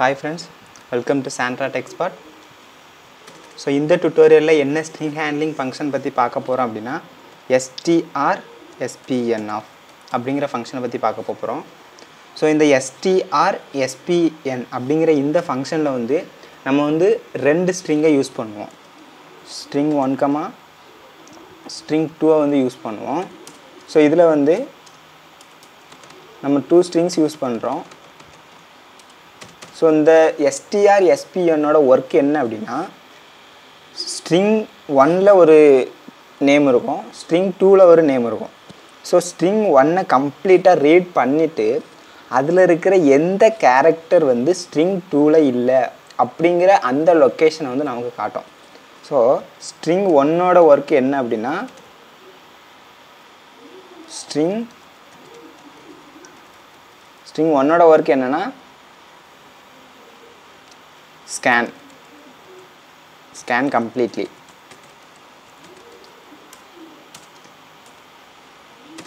Hi friends welcome to Sandra techspot so இந்த டுட்டோரியலில் என்ன ஸ்ட்ரிங் ஹேண்ட்லிங் ஃபங்க்ஷன் பற்றி பார்க்க போகிறோம் அப்படின்னா எஸ்டிஆர் எஸ்பிஎன் ஆஃப் அப்படிங்கிற ஃபங்க்ஷனை பற்றி பார்க்க போகிறோம் ஸோ இந்த எஸ்டிஆர் எஸ்பிஎன் அப்படிங்கிற இந்த ஃபங்க்ஷனில் வந்து நம்ம வந்து ரெண்டு ஸ்ட்ரிங்கை யூஸ் பண்ணுவோம். ஸ்ட்ரிங் ஒன் கமா ஸ்ட்ரிங் டூவை வந்து யூஸ் பண்ணுவோம். ஸோ இதில் வந்து நம்ம டூ ஸ்ட்ரிங்ஸ் யூஸ் பண்ணுறோம் ஸோ இந்த எஸ்டிஆர் எஸ்பிஎன்னோட ஒர்க் என்ன அப்படின்னா ஸ்ட்ரிங் ஒனில் ஒரு நேம் இருக்கும் ஸ்ட்ரிங் டூவில் ஒரு நேம் இருக்கும். ஸோ ஸ்ட்ரிங் ஒன்னை கம்ப்ளீட்டாக ரீட் பண்ணிவிட்டு அதில் இருக்கிற எந்த கேரக்டர் வந்து ஸ்ட்ரிங் டூவில் இல்லை அப்படிங்கிற அந்த லொக்கேஷனை வந்து நமக்கு காட்டும். ஸோ ஸ்ட்ரிங் ஒன்னோட ஒர்க் என்ன அப்படின்னா ஸ்ட்ரிங் ஸ்ட்ரிங் ஒன்னோட ஒர்க் என்னென்னா scan scan completely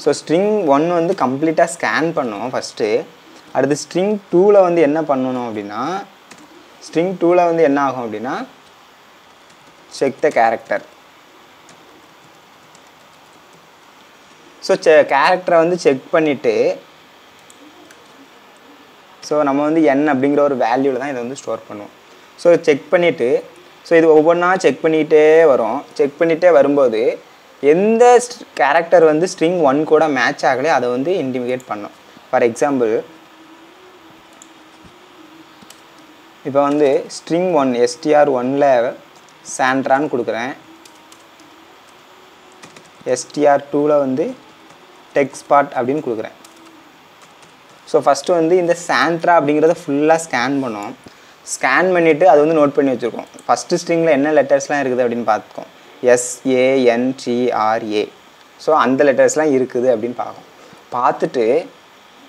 so string one வந்து கம்ப்ளீட்டாக ஸ்கேன் பண்ணுவோம் ஃபஸ்ட்டு அடுத்து ஸ்ட்ரிங் டூவில் வந்து என்ன பண்ணணும் அப்படின்னா ஸ்ட்ரிங் டூவில் வந்து என்ன ஆகும் அப்படின்னா செக் த கேரக்டர் ஸோ செ கேரக்டரை வந்து செக் பண்ணிவிட்டு ஸோ நம்ம வந்து என் அப்படிங்கிற ஒரு வேல்யூவில் தான் இதை வந்து ஸ்டோர் பண்ணுவோம். ஸோ செக் பண்ணிவிட்டு ஸோ இது ஒவ்வொன்றா செக் பண்ணிகிட்டே வரும். செக் பண்ணிகிட்டே வரும்போது எந்த கேரக்டர் வந்து ஸ்ட்ரிங் ஒன் கூட மேட்ச் ஆகலையோ அதை வந்து இண்டிமிகேட் பண்ணும். ஃபார் எக்ஸாம்பிள் இப்போ வந்து ஸ்ட்ரிங் ஒன் எஸ்டிஆர் ஒனில் சாண்ட்ரான்னு கொடுக்குறேன். எஸ்டிஆர் டூவில் வந்து டெக்ஸ்பாட் அப்படின்னு கொடுக்குறேன். ஸோ ஃபஸ்ட்டு வந்து இந்த சாண்ட்ரா அப்படிங்கிறத ஃபுல்லாக ஸ்கேன் பண்ணோம். ஸ்கேன் பண்ணிவிட்டு அது வந்து நோட் பண்ணி வச்சுருக்கோம். ஃபஸ்ட்டு ஸ்ட்ரிங்கில் என்ன லெட்டர்ஸ்லாம் இருக்குது அப்படின்னு பார்த்துக்கோம். எஸ்ஏஎன்டிஆர்ஏ ஸோ அந்த லெட்டர்ஸ்லாம் இருக்குது அப்படின்னு பார்க்கும் பார்த்துட்டு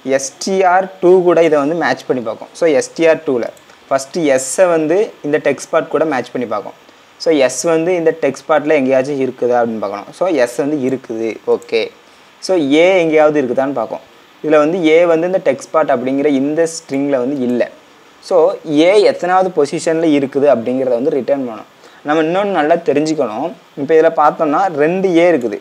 எஸ்டிஆர் டூ கூட இதை வந்து மேட்ச் பண்ணி பார்க்கும் ஸோ எஸ்டிஆர் டூவில் ஃபஸ்ட்டு எஸ்ஸை வந்து இந்த டெக்ஸ்ட் பார்ட் கூட மேட்ச் பண்ணி பார்க்கும் ஸோ எஸ் வந்து இந்த டெக்ஸ்ட் பார்ட்டில் எங்கேயாச்சும் இருக்குதா அப்படின்னு பார்க்கணும். ஸோ எஸ் வந்து இருக்குது. ஓகே ஸோ ஏ எங்கேயாவது இருக்குதான்னு பார்க்கும் இதில் வந்து ஏ வந்து இந்த டெக்ஸ்ட் பார்ட் அப்படிங்கிற இந்த ஸ்ட்ரிங்கில் வந்து இல்லை. ஸோ ஏ எத்தனாவது பொசிஷனில் இருக்குது அப்படிங்கிறத வந்து ரிட்டர்ன் பண்ணணும். நம்ம இன்னொன்று நல்லா தெரிஞ்சுக்கணும். இப்போ இதில் பார்த்தோம்னா ரெண்டு ஏ இருக்குது.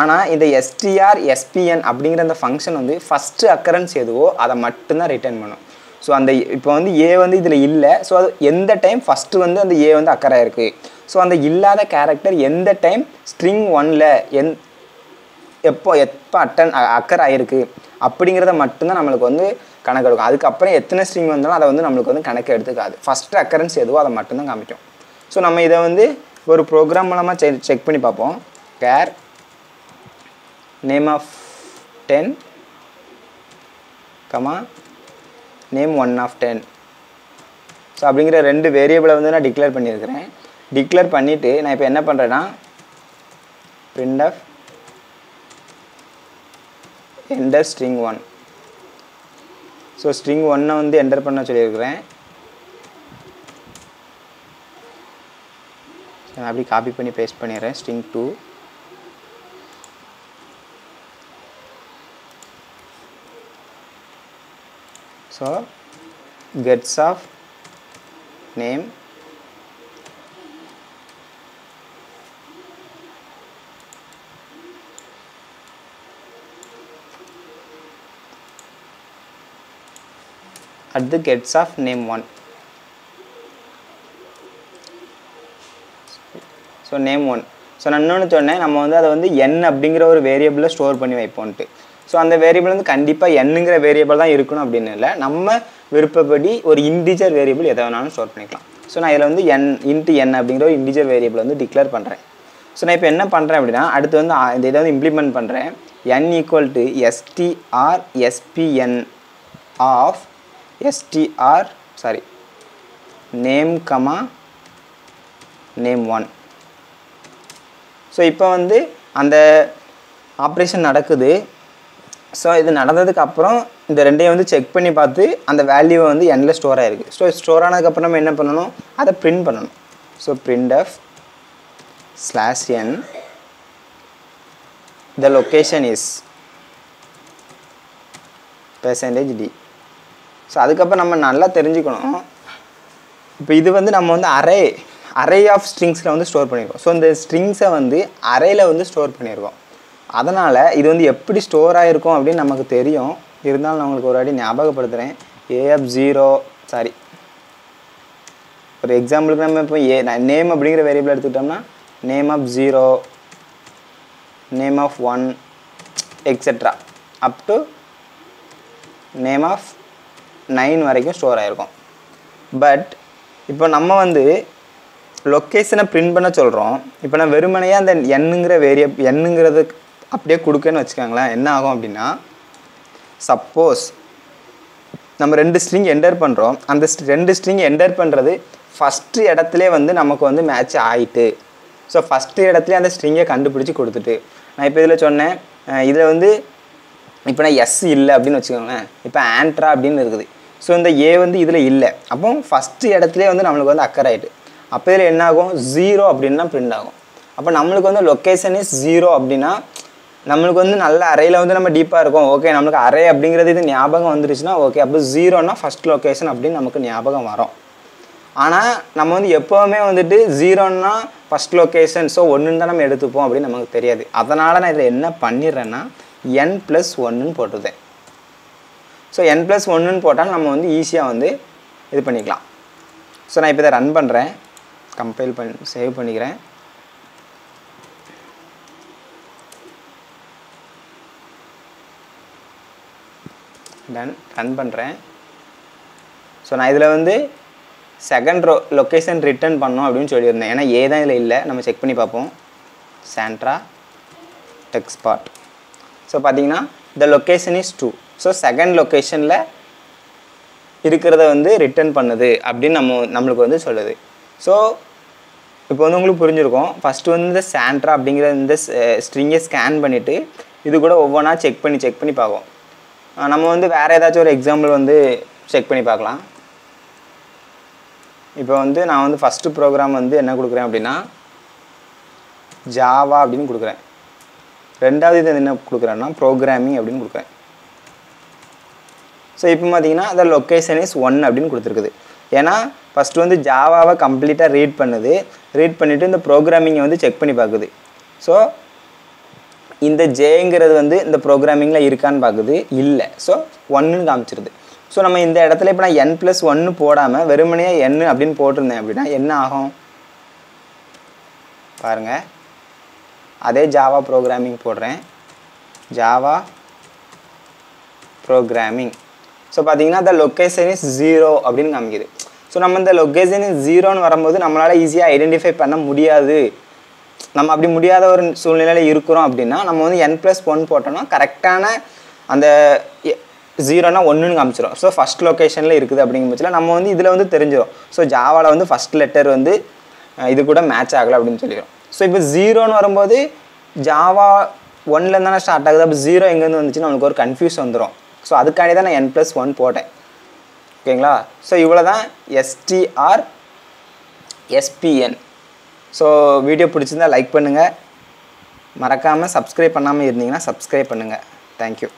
ஆனால் இந்த எஸ்டிஆர் எஸ்பிஎன் அப்படிங்கிற அந்த ஃபங்க்ஷன் வந்து ஃபஸ்ட்டு அக்கரன்ஸ் எதுவோ அதை மட்டும்தான் ரிட்டர்ன் பண்ணும். ஸோ அந்த இப்போ வந்து ஏ வந்து இதில் இல்லை. ஸோ அது எந்த டைம் ஃபஸ்ட்டு வந்து அந்த ஏ வந்து அக்கறை இருக்குது ஸோ அந்த இல்லாத கேரக்டர் எந்த டைம் ஸ்ட்ரிங் ஒனில் எந் எப்போ எப்போ அட்டன் அக்கர் ஆகிருக்கு அப்படிங்கிறத மட்டும்தான் நம்மளுக்கு வந்து கணக்கு எடுக்கும் அதுக்கப்புறம் எத்தனை ஸ்ட்ரிங் வந்தாலும் அதை வந்து நம்மளுக்கு வந்து கணக்கு எடுத்துக்காது. ஃபஸ்ட்டு அக்கரன்ஸ் எதுவோ அதை மட்டும்தான் காமிக்கும். ஸோ நம்ம இதை வந்து ஒரு ப்ரோக்ராம் மூலமாக செக் செக் பண்ணி பார்ப்போம். Char name of ten comma name one of ten so அப்படிங்கிற ரெண்டு வேரியபிளை வந்து நான் டிக்ளேர் பண்ணியிருக்கிறேன். டிக்ளேர் பண்ணிவிட்டு நான் இப்போ என்ன பண்ணுறேன்னா printf enter string one so string ஒன்னை வந்து என்டர் பண்ண சொல்லியிருக்கிறேன். நான் அப்படி காப்பி பண்ணி பேஸ்ட் பண்ணிடுறேன் string two so gets of name at the gates of name 1 so name one so நான் இன்னொன்று சொன்னேன் நம்ம வந்து அதை வந்து என் அப்படிங்கிற ஒரு வேரியபிளில் ஸ்டோர் பண்ணி வைப்போன்ட்டு. ஸோ அந்த வேரியபிள் வந்து கண்டிப்பாக என்னங்கிற வேரியபிள் தான் இருக்கணும் அப்படின்னு இல்லை. நம்ம விருப்பப்படி ஒரு இன்டிஜர் வேரியபிள் எதை வேணாலும் ஸ்டோர் பண்ணிக்கலாம். ஸோ நான் இதில் வந்து என் இன்ட்டு என் அப்படிங்கிற ஒரு இன்டிஜர் வேரியபிள் வந்து டிக்ளேர் பண்ணுறேன் ஸோ நான் இப்போ என்ன பண்ணுறேன் அப்படின்னா அடுத்து வந்து இந்த இதை வந்து இம்ப்ளிமெண்ட் பண்ணுறேன் n equal to STR SPN of STR sorry name comma name one so இப்போ வந்து அந்த ஆப்ரேஷன் நடக்குது. ஸோ இது நடந்ததுக்கு அப்புறம் இந்த ரெண்டையும் வந்து செக் பண்ணி பார்த்து அந்த வேல்யூவை வந்து எண்ணில் ஸ்டோர் ஆகிருக்கு ஸோ ஸ்டோர் ஆனதுக்கப்புறம் நம்ம என்ன பண்ணணும்? அதை பிரிண்ட் பண்ணணும். So print of slash n the location is percentage d so அதுக்கப்புறம் நம்ம நல்லா தெரிஞ்சுக்கணும். இப்போ இது வந்து நம்ம வந்து அரே அரே ஆஃப் ஸ்ட்ரிங்ஸில் வந்து ஸ்டோர் பண்ணியிருக்கோம் ஸோ இந்த ஸ்ட்ரிங்ஸை வந்து அரேயில் வந்து ஸ்டோர் பண்ணியிருக்கோம் அதனால் இது வந்து எப்படி ஸ்டோர் ஆகிருக்கும் அப்படின்னு நமக்கு தெரியும். இருந்தாலும் நான் உங்களுக்கு ஒரு வாட்டி ஞாபகப்படுத்துகிறேன் ஏஎஃப் ஜீரோ சாரி ஒரு எக்ஸாம்பிளுக்கு நம்ம இப்போ ஏ நேம் அப்படிங்கிற வேரியபிள் எடுத்துக்கிட்டோம்னா name of zero name of one etcetera up to name of nine வரைக்கும் ஸ்டோர் ஆகிருக்கும் பட் இப்போ நம்ம வந்து லொக்கேஷனை பிரிண்ட் பண்ண சொல்கிறோம் இப்போ நான் வெறுமனையாக அந்த எண்ணுங்கிற வேரியப் எண்ணுங்கிறது அப்படியே கொடுக்கன்னு வச்சுக்கோங்களேன். என்ன ஆகும் அப்படின்னா சப்போஸ் நம்ம ரெண்டு ஸ்ட்ரிங் என்டர் பண்ணுறோம் அந்த ரெண்டு ஸ்ட்ரிங் என்டர் பண்ணுறது ஃபஸ்ட்டு இடத்துலே வந்து நமக்கு வந்து மேட்ச் ஆயிட்டு. ஸோ ஃபஸ்ட்டு இடத்துல அந்த ஸ்ட்ரிங்கை கண்டுபிடிச்சி கொடுத்துட்டு. நான் இப்போ இதில் சொன்னேன் இதில் வந்து இப்போ நான் எஸ் இல்லை அப்படின்னு வச்சுக்கோங்களேன். இப்போ ஆண்ட்ரா அப்படின்னு இருக்குது. ஸோ இந்த ஏ வந்து இதில் இல்லை. அப்போ ஃபஸ்ட்டு இடத்துலேயே வந்து நம்மளுக்கு வந்து அக்கர் ஆகிட்டு அப்போ இதில் என்ன ஆகும் ஜீரோ அப்படின்னா பிரிண்ட் ஆகும். அப்போ நம்மளுக்கு வந்து லொக்கேஷன் இஸ் ஜீரோ அப்படின்னா நம்மளுக்கு வந்து நல்ல அறையில் வந்து நம்ம டீப்பாக இருக்கும். ஓகே நம்மளுக்கு அறை அப்படிங்கிறது இது ஞாபகம் வந்துருச்சுன்னா ஓகே அப்போ ஜீரோனா ஃபஸ்ட் லொக்கேஷன் அப்படின்னு நமக்கு ஞாபகம் வரும். ஆனால் நம்ம வந்து எப்போவுமே வந்துட்டு ஜீரோன்னா ஃபஸ்ட் லொக்கேஷன் ஸோ ஒன்றுன்னு தான் நம்ம எடுத்துப்போம் அப்படின்னு நமக்கு தெரியாது. அதனால் நான் இதில் என்ன பண்ணிடுறேன்னா என் ப்ளஸ் ஒன்றுன்னு போட்டுருந்தேன் ஸோ என் ப்ளஸ் ஒன்றுன்னு போட்டால் நம்ம வந்து ஈஸியாக வந்து இது பண்ணிக்கலாம். ஸோ நான் இப்போ இதை ரன் பண்ணுறேன் கம்பைல் பண் சேவ் பண்ணிக்கிறேன். டன் ரன் பண்ணுறேன் ஸோ நான் இதில் வந்து செகண்ட் ரோ லொக்கேஷன் ரிட்டர்ன் பண்ணோம் அப்படின்னு சொல்லியிருந்தேன். ஏன்னா ஏ தான் இதில் இல்லை. நம்ம செக் பண்ணி பார்ப்போம். சாண்ட்ரா டெக்ஸ்பாட் ஸோ பார்த்தீங்கன்னா the location is two so second லொக்கேஷனில் இருக்கிறத வந்து ரிட்டர்ன் பண்ணுது அப்படின்னு நம்ம நம்மளுக்கு வந்து சொல்லுது. ஸோ இப்போ வந்து உங்களுக்கு புரிஞ்சிருக்கும். ஃபஸ்ட்டு வந்து இந்த சாண்ட்ரா அப்படிங்கிற இந்த ஸ்ட்ரிங்கை ஸ்கேன் பண்ணிவிட்டு இது கூட ஒவ்வொன்றா செக் பண்ணி செக் பண்ணி பார்க்கும் நம்ம வந்து வேறு ஏதாச்சும் ஒரு எக்ஸாம்பிள் வந்து செக் பண்ணி பார்க்கலாம். இப்போ வந்து நான் வந்து ஃபஸ்ட்டு ப்ரோக்ராம் வந்து என்ன கொடுக்குறேன் அப்படின்னா ஜாவா அப்படின்னு கொடுக்குறேன். ரெண்டாவது இது என்ன கொடுக்குறேன்னா ப்ரோக்ராமிங் அப்படின்னு கொடுக்குறேன். ஸோ இப்போ பார்த்தீங்கன்னா அந்த லொக்கேஷன் இஸ் ஒன் அப்படின்னு கொடுத்துருக்குது. ஏன்னா ஃபஸ்ட்டு வந்து ஜாவாவை கம்ப்ளீட்டாக ரீட் பண்ணுது. ரீட் பண்ணிவிட்டு இந்த ப்ரோக்ராமிங்கை வந்து செக் பண்ணி பார்க்குது ஸோ இந்த ஜேங்கிறது வந்து இந்த ப்ரோக்ராமிங்கில் இருக்கான்னு பார்க்குது இல்லை. ஸோ ஒன்றுன்னு காமிச்சிருது. ஸோ நம்ம இந்த இடத்துல இப்போ நான் என் ப்ளஸ் ஒன்று போடாமல் வெறுமனையாக என் அப்படின்னு போட்டிருந்தேன் அப்படின்னா என்ன ஆகும்? பாருங்கள் அதே ஜாவா ப்ரோக்ராமிங் போடுறேன். ஜாவா ப்ரோக்ராமிங் ஸோ பார்த்தீங்கன்னா த லொக்கேஷன் இஸ் ஜீரோ அப்படின்னு காமிக்குது. ஸோ நம்ம இந்த லொக்கேஷன் இஸ் ஜீரோன்னு வரும்போது நம்மளால் ஈஸியாக ஐடென்டிஃபை பண்ண முடியாது. நம்ம அப்படி முடியாத ஒரு சூழ்நிலையில் இருக்கிறோம் அப்படின்னா நம்ம வந்து என் ப்ளஸ் ஒன் போட்டோம்னா கரெக்டான அந்த ஜீரோனா ஒன்றுன்னு காமிச்சிடும் ஸோ ஃபஸ்ட் லொக்கேஷனில் இருக்குது அப்படிங்கும் பட்சத்தில் நம்ம வந்து இதில் வந்து தெரிஞ்சிடும் ஸோ ஜாவாவில் வந்து ஃபஸ்ட் லெட்டர் வந்து இது கூட மேட்ச் ஆகலை அப்படின்னு சொல்லிடும் ஸோ இப்போ ஜீரோன்னு வரும்போது ஜாவா ஒன்லேருந்து தானே ஸ்டார்ட் ஆகுது. அப்போ ஜீரோ எங்கேருந்து வந்துச்சுன்னு நம்மளுக்கு ஒரு கன்ஃபியூஸ் வந்துடும் ஸோ அதுக்காண்டி தான் நான் என் ப்ளஸ் ஒன் போட்டேன். ஓகேங்களா? ஸோ இவ்வளோ தான் எஸ்டிஆர் எஸ்பிஎன் ஸோ வீடியோ பிடிச்சிருந்தா லைக் பண்ணுங்கள் மறக்காமல் சப்ஸ்கிரைப் பண்ணாமல் இருந்தீங்கன்னா சப்ஸ்கிரைப் பண்ணுங்கள் தேங்க்யூ